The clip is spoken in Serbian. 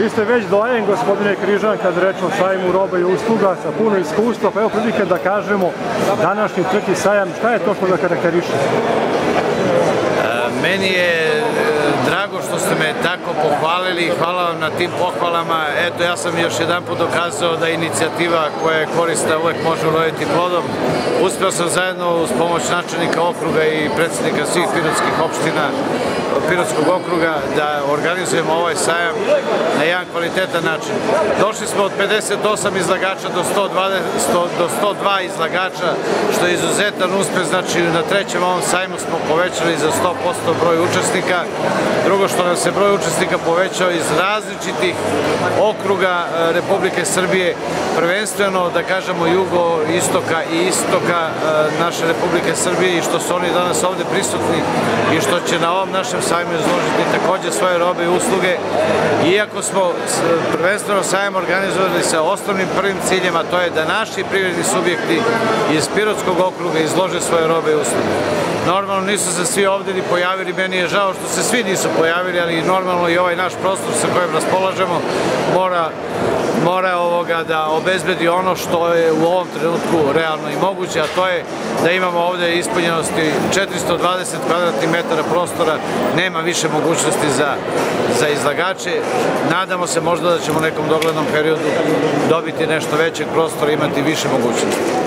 Vi ste već dojen, gospodine Križan, kad reč o sajmu roba i usluga sa puno iskustva, pa evo prilike da kažemo današnji trki sajam, šta je to što ga karakteriše? Meni je e, drago što ste me tako pohvalili hvala vam na tim pohvalama. Eto, ja sam još jedan put dokazao da inicijativa koja je korista uvek može uroditi plodom. Uspeo sam zajedno uz pomoć načelnika okruga i predsednika svih pirotskih opština Pirotskog okruga da organizujemo ovaj sajam na jedan kvalitetan način. Došli smo od 58 izlagača do 120, do 102 izlagača, što je izuzetan uspeh, znači na trećem ovom sajmu smo povećali za 100% broj učesnika. Drugo što nam se broj učesnika povećao iz različitih okruga e, Republike Srbije, prvenstveno da kažemo jugo, istoka i istoka e, naše Republike Srbije i što su oni danas ovde prisutni i što će na ovom našem sajmu izložiti takođe svoje robe i usluge. Iako smo prvenstveno sajam organizovali sa osnovnim prvim ciljem, a to je da naši privredni subjekti iz Pirotskog okruga izlože svoje robe i usluge. Normalno nisu se svi ovde ni pojavili, meni je žao što se svi nisu pojavili, ali normalno i ovaj naš prostor sa kojim raspolažemo mora mora ovoga da obezbedi ono što je u ovom trenutku realno i moguće, a to je da imamo ovde ispunjenosti 420 kvadratnih metara prostora, nema više mogućnosti za, za izlagače. Nadamo se možda da ćemo u nekom doglednom periodu dobiti nešto većeg prostora i imati više mogućnosti.